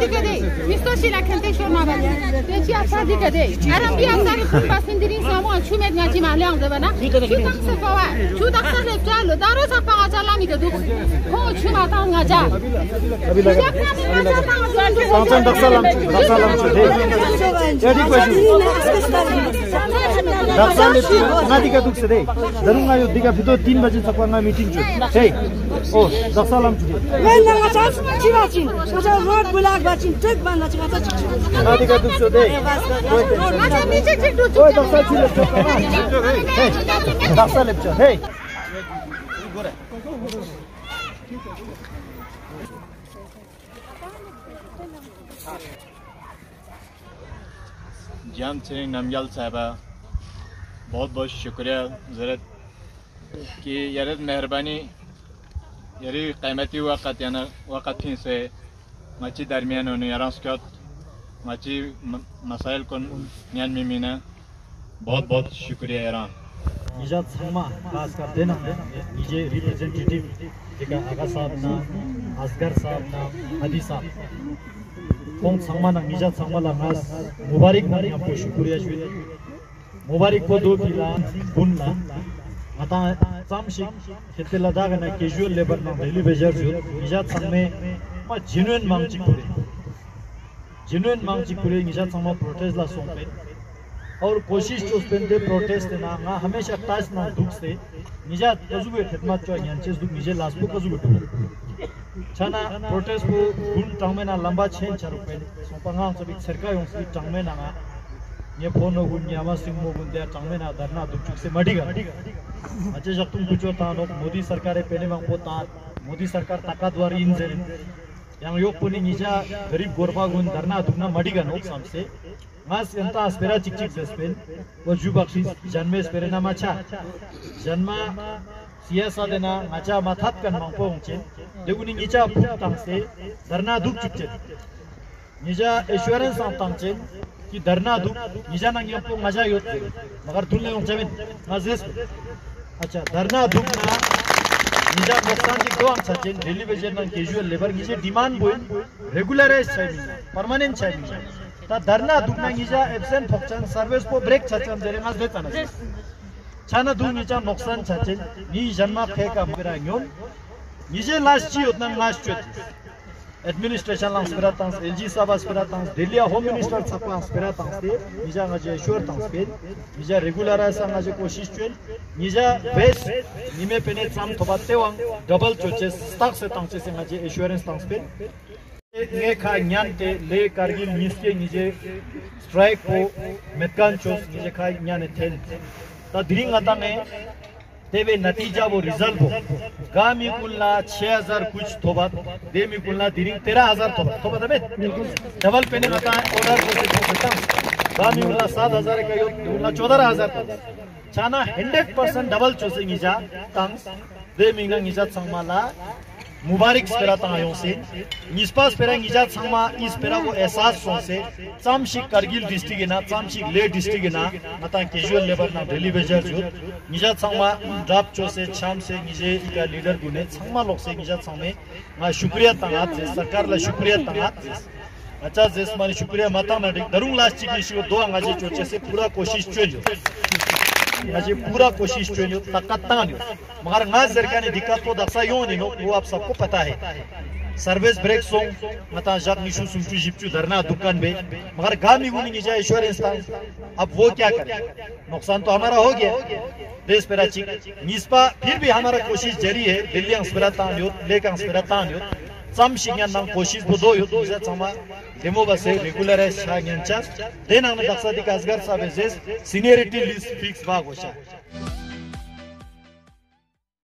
dikade misto shila khante shona ba te chi asa dikade aram bi asa ri khum basin dirin samo chu met nga chi ma lyang de bana chu tak se fa wa tak se le cha lo daro sa pa cha la mi de du ko ma ta nga ja अभी लगा पाँचन दक्सालाम दक्सालाम छु दक्साले नादिका दुख दे दरुंगा यो दिका फितो 3 बजे सकवांगा meeting छु हे ओ दक्सालाम छु When na nga chas, chirachi. Nga road bulag bachin, tek ban bachin, nga chik. नादिका दुख छु दे cha mi che che ओ दक्सा छु ले हे दक्सा ले छु हे जान सिंह नमजल साहबा बहुत बहुत शुक्रिया ज़रूरत कि यरद मेहरबानी, यरी कीमती वक़्त याना वक़्त थी से मची दरमियान उन्हें यारा स्कॉट मची मसाइल को न्यान मिमीना बहुत बहुत शुक्रिया यारा। निजात समा खास कर देना निजे रिप्रेजेंटेटिव, जेका आगा साहब ना असगर साहब ना हदी साहब। कौन समा ना, निजात समा ला खास मुबारक ना आपको शुक्रिया जुए मुबारक को दो किला बुन आता चामशिक खेते लदाग ना कैजुअल लेबर ना डेली बेजर जो निजात समे मा जेन्युइन मांगची पुरे जेन्युइन मांगची पुरे निजात समा प्रोटेस्ट ला सोंपे और कोशिश जो स्पेंडे प्रोटेस्ट ना ना हमेशा ताज ना दुख से निजा कजुबे खिदमत जो यांचे दुख निजे लास्पो कजुबे टू छना प्रोटेस्ट को गुण टांगमे ना लंबा छेन चारु पे सोपंगा सभी सरकार यों सी टांगमे ना ये फ़ोन हो गुण यामा सिंह मो गुण दे टांगमे ना धरना दुख चुक से मडिगा अच्छे जब तुम कुछ होता नो मोदी सरकार पेने मांग पोता मोदी सरकार ताकतवर इन जे yang yok puni nija garib gorba gun darna dugna madiga nok samse mas enta aspera chik chik sespen wo jubakshi janme spere na macha janma siyasa dena ngacha mathat kan mangpo ngchen deguni nija phuk tangse darna duk chukchen nija assurance am tangchen ki dharna du nijana ngi po maja yot magar tulne yong chamin mazes acha dharna du na nija bostan ji goam chachen daily wages na casual labor gi demand boy regularize chai permanent chai ta dharna du na nija absent phokchan service po break chachan dere mas de chana chana du nija noksan chachen ni janma phe ka mira nyon nije last chi utna last chot administration लांग स्पिरातांस LG साबा स्पिरातांस Delhi home minister ते निजा sure तांस पे निजा regularise ngजे कोशिश चोन निजा base निमे पेने चाम थोबा तेवांग डबल से ngजे एश्योरेंस पे te le kargil miske nije strike ko metkan chos nije kha nyan tel ta diring ata ne तेवे नतीजा वो रिज़ल्ट हो। गामी कुलना 6000 कुछ थोबत देमी कुलना दिरिंग 13000 थोबत थोबत हमें डबल पेने मता ऑर्डर को से खत्म गामी कुलना 7000 का यो कुलना 14000 छाना 100% डबल चोसेंगी जा तंग। देमी नंग इजा संगमाला मुबारक स्पेरा तायो से निस्पा स्पेरा निजात संगमा इस स्पेरा को एहसास सो से चामशिक करगिल डिस्ट्रिक्ट ना चामशिक ले डिस्ट्रिक्ट ना मता कैजुअल लेबर ना डेली वेजर जो निजात संगमा ड्राप चो से छाम से निजे का लीडर गुने संगमा लोग से निजात संगमे मा शुक्रिया तंगात से सरकार ला शुक्रिया तंगात से अच्छा जेस माने शुक्रिया मता ना दरुंग लास्ट की इशू दो अंगाजे चोचे से पूरा कोशिश चोजो मुझे पूरा कोशिश है ताकत मगर ngaz जरकाने दिक्कत को दक्सा यो नहीं हो वो आप सबको पता है सर्विस ब्रेक सो मता दुकान में मगर गामी गुनी की जाए इंश्योरेंस था अब वो क्या करे नुकसान तो हमारा हो गया देश पेरा चिक निस्पा फिर भी हमारा कोशिश जारी है दिल्ली लेकर अंस्पिराता यो सम शिंगन नंग कोशिश बुदो यो समा डेमो बसे रेगुलर है शागिंचा देना में दक्सा दिकासगर साबे सीनियरिटी लिस्ट फिक्स भाग होशा